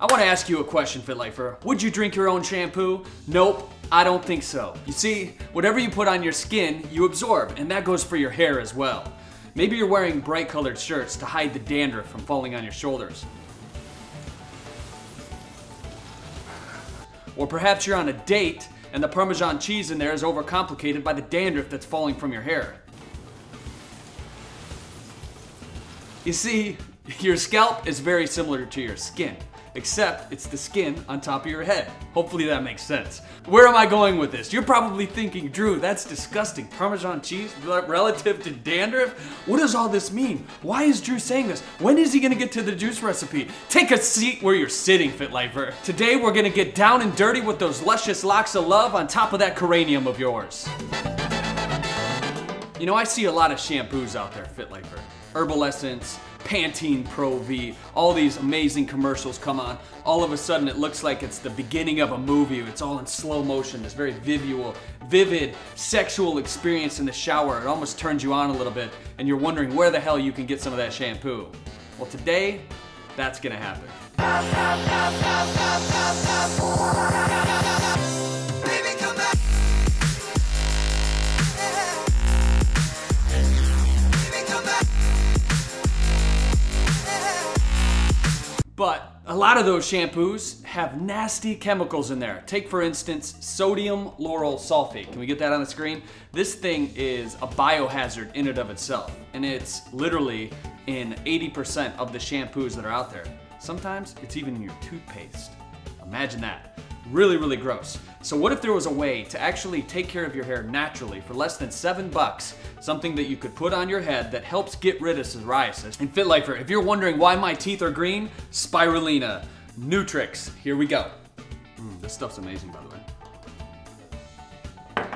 I want to ask you a question, FitLifer. Would you drink your own shampoo? Nope, I don't think so. You see, whatever you put on your skin, you absorb, and that goes for your hair as well. Maybe you're wearing bright colored shirts to hide the dandruff from falling on your shoulders. Or perhaps you're on a date and the Parmesan cheese in there is overcomplicated by the dandruff that's falling from your hair. You see, your scalp is very similar to your skin except it's the skin on top of your head. Hopefully that makes sense. Where am I going with this? You're probably thinking, Drew, that's disgusting. Parmesan cheese relative to dandruff? What does all this mean? Why is Drew saying this? When is he gonna get to the juice recipe? Take a seat where you're sitting, FitLifer. Today we're gonna get down and dirty with those luscious locks of love on top of that cranium of yours. You know, I see a lot of shampoos out there, FitLifer. Herbal Essence, Pantene Pro V, all these amazing commercials come on. All of a sudden it looks like it's the beginning of a movie. It's all in slow motion, this very vivual, vivid sexual experience in the shower. It almost turns you on a little bit and you're wondering where the hell you can get some of that shampoo. Well today, that's gonna happen. Lot of those shampoos have nasty chemicals in there. Take for instance, sodium lauryl sulfate. Can we get that on the screen? This thing is a biohazard in and of itself. And it's literally in 80% of the shampoos that are out there. Sometimes it's even in your toothpaste. Imagine that. Really, really gross. So what if there was a way to actually take care of your hair naturally for less than seven bucks? Something that you could put on your head that helps get rid of psoriasis. And FitLifer, if you're wondering why my teeth are green, spirulina, Nutrix, here we go. Mm, this stuff's amazing, by the way.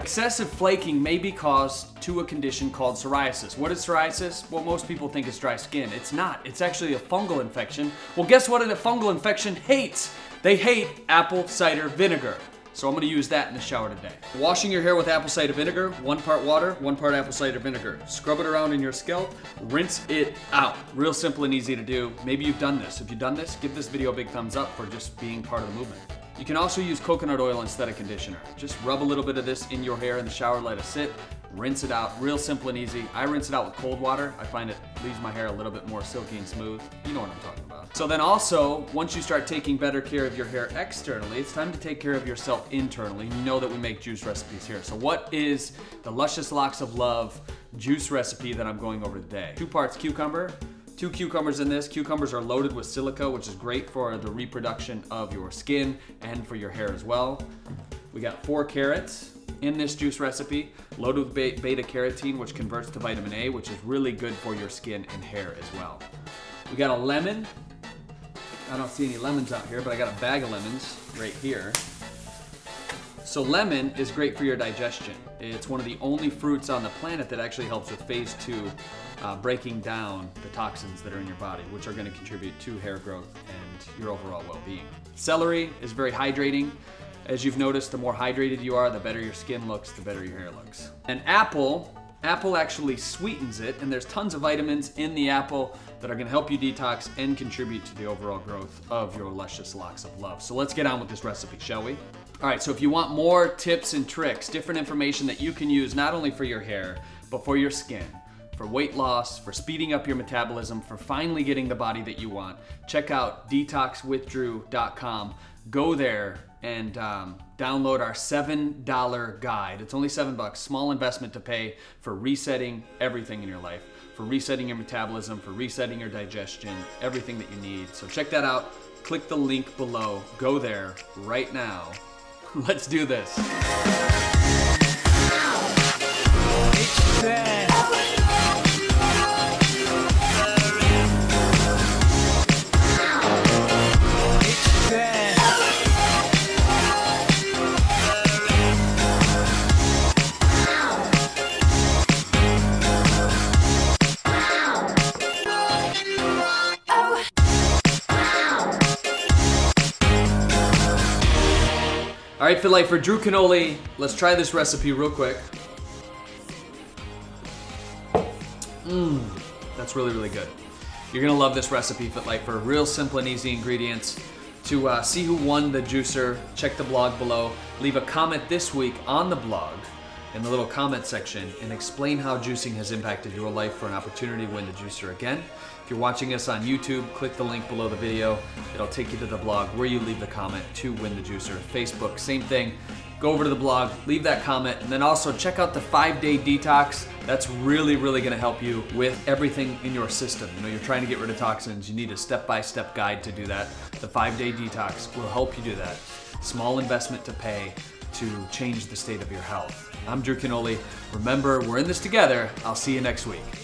Excessive flaking may be caused to a condition called psoriasis. What is psoriasis? Well, most people think it's dry skin. It's not. It's actually a fungal infection. Well, guess what a fungal infection hates? They hate apple cider vinegar. So I'm gonna use that in the shower today. Washing your hair with apple cider vinegar, one part water, one part apple cider vinegar. Scrub it around in your scalp, rinse it out. Real simple and easy to do. Maybe you've done this. If you've done this, give this video a big thumbs up for just being part of the movement. You can also use coconut oil instead of conditioner. Just rub a little bit of this in your hair in the shower, let it sit, rinse it out, real simple and easy. I rinse it out with cold water. I find it leaves my hair a little bit more silky and smooth. You know what I'm talking about. So then also, once you start taking better care of your hair externally, it's time to take care of yourself internally. You know that we make juice recipes here. So what is the Luscious Locks of Love juice recipe that I'm going over today? Two parts cucumber, Two cucumbers in this. Cucumbers are loaded with silica, which is great for the reproduction of your skin and for your hair as well. We got four carrots in this juice recipe, loaded with beta carotene, which converts to vitamin A, which is really good for your skin and hair as well. We got a lemon. I don't see any lemons out here, but I got a bag of lemons right here. So lemon is great for your digestion. It's one of the only fruits on the planet that actually helps with phase two, uh, breaking down the toxins that are in your body, which are gonna contribute to hair growth and your overall well-being. Celery is very hydrating. As you've noticed, the more hydrated you are, the better your skin looks, the better your hair looks. An apple, apple actually sweetens it, and there's tons of vitamins in the apple that are gonna help you detox and contribute to the overall growth of your luscious locks of love. So let's get on with this recipe, shall we? All right, so if you want more tips and tricks, different information that you can use not only for your hair, but for your skin, for weight loss, for speeding up your metabolism, for finally getting the body that you want, check out detoxwithdrew.com. Go there and um, download our $7 guide. It's only seven bucks, small investment to pay for resetting everything in your life, for resetting your metabolism, for resetting your digestion, everything that you need. So check that out. Click the link below. Go there right now Let's do this. All right, Phil, for Drew Canole, let's try this recipe real quick. Mmm, that's really, really good. You're gonna love this recipe, Fit for real simple and easy ingredients To uh, see who won the juicer, check the blog below. Leave a comment this week on the blog in the little comment section and explain how juicing has impacted your life for an opportunity to win the juicer again. If you're watching us on YouTube, click the link below the video. It'll take you to the blog where you leave the comment to win the juicer. Facebook, same thing. Go over to the blog, leave that comment, and then also check out the five day detox. That's really, really gonna help you with everything in your system. You know, you're trying to get rid of toxins, you need a step by step guide to do that. The five day detox will help you do that. Small investment to pay to change the state of your health. I'm Drew Canole. Remember, we're in this together. I'll see you next week.